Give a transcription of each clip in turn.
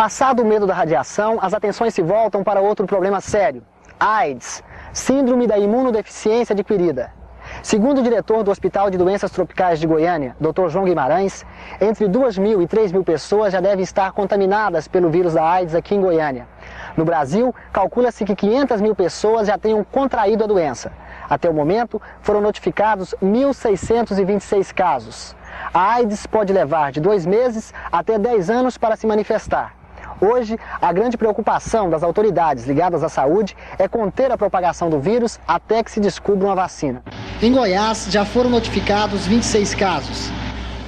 Passado o medo da radiação, as atenções se voltam para outro problema sério: AIDS, Síndrome da Imunodeficiência Adquirida. Segundo o diretor do Hospital de Doenças Tropicais de Goiânia, Dr. João Guimarães, entre 2 mil e 3 mil pessoas já devem estar contaminadas pelo vírus da AIDS aqui em Goiânia. No Brasil, calcula-se que 500 mil pessoas já tenham contraído a doença. Até o momento, foram notificados 1.626 casos. A AIDS pode levar de dois meses até 10 anos para se manifestar. Hoje, a grande preocupação das autoridades ligadas à saúde é conter a propagação do vírus até que se descubra uma vacina. Em Goiás, já foram notificados 26 casos.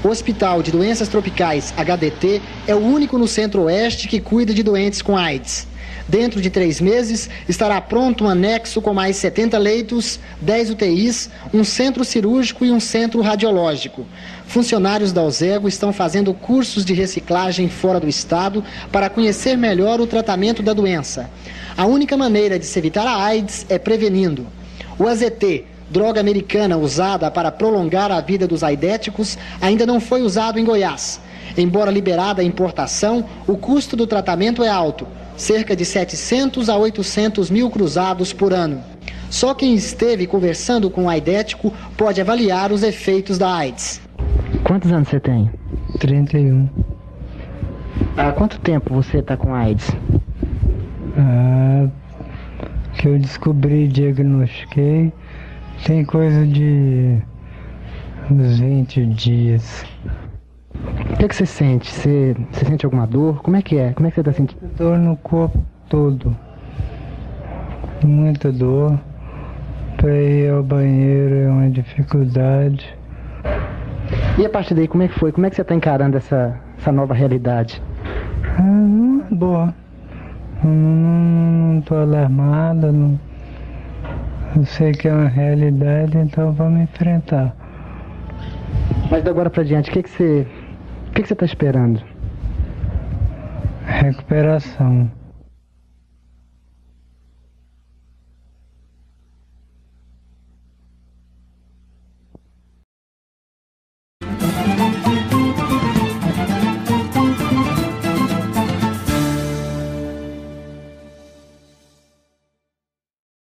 O Hospital de Doenças Tropicais, HDT, é o único no centro-oeste que cuida de doentes com AIDS. Dentro de três meses, estará pronto um anexo com mais 70 leitos, 10 UTIs, um centro cirúrgico e um centro radiológico. Funcionários da Ozego estão fazendo cursos de reciclagem fora do estado para conhecer melhor o tratamento da doença. A única maneira de se evitar a AIDS é prevenindo. O AZT, droga americana usada para prolongar a vida dos aidéticos, ainda não foi usado em Goiás. Embora liberada a importação, o custo do tratamento é alto cerca de 700 a 800 mil cruzados por ano. Só quem esteve conversando com o aidético pode avaliar os efeitos da AIDS. Quantos anos você tem? 31. Há quanto tempo você está com AIDS? Ah, que eu descobri, diagnostiquei, tem coisa de uns 20 dias. O que, é que você sente? Você, você sente alguma dor? Como é que é? Como é que você está sentindo? Dor no corpo todo. Muita dor. Para ir ao banheiro é uma dificuldade. E a partir daí, como é que foi? Como é que você está encarando essa, essa nova realidade? Ah, é boa. Não estou alarmada, não. Eu sei que é uma realidade, então vamos enfrentar. Mas de agora para diante, o que, que você que você está esperando? Recuperação.